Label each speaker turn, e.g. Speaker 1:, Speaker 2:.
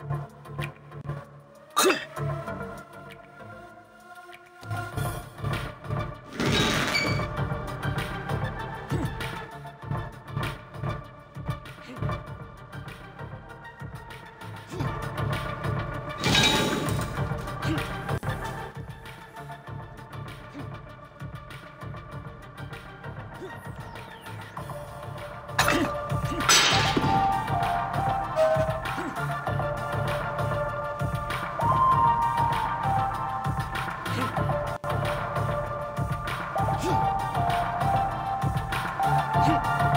Speaker 1: thank you you